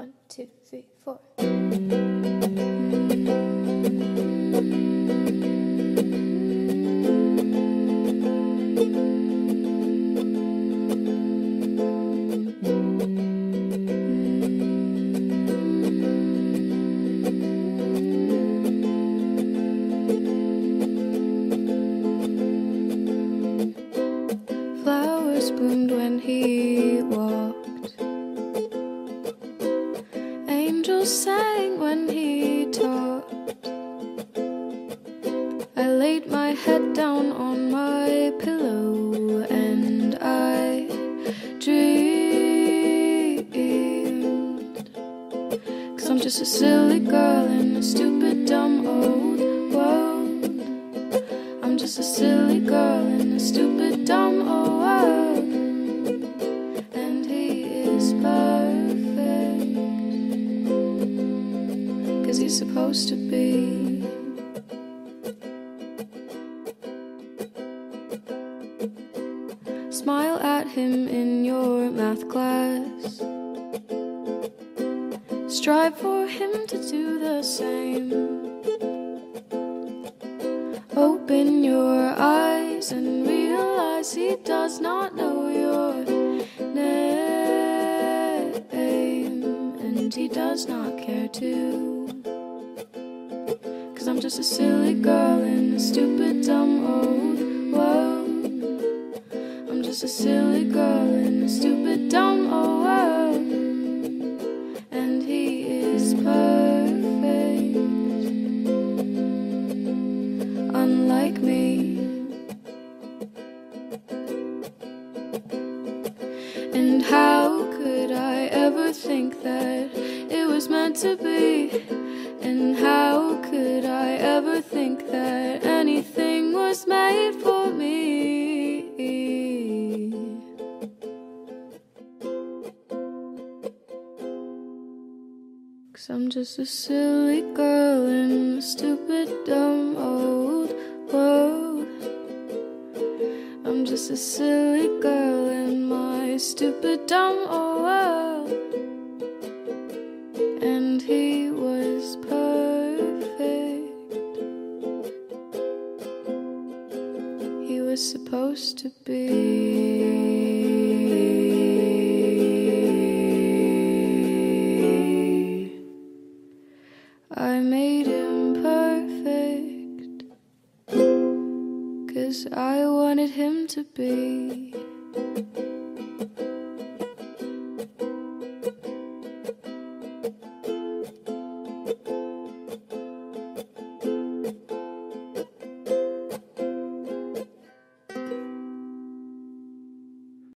One, two, three, four. Flowers bloomed when he Sang when he talked. I laid my head down on my pillow and I dreamed. Cause I'm just a silly girl in a stupid, dumb old world. I'm just a silly girl in a stupid, dumb old supposed to be. Smile at him in your math class. Strive for him to do the same. Open your eyes and realize he does not know your name, and he does not care to. Cause I'm just a silly girl in a stupid, dumb old world. I'm just a silly girl in a stupid, dumb old world. And he is perfect unlike me. And how could I ever think that it was meant to be? And how could I ever think that anything was made for me? Cause I'm just a silly girl in a stupid, dumb old world. I'm just a silly girl in my stupid, dumb old world. Was supposed to be. I made him perfect. Cause I wanted him to be.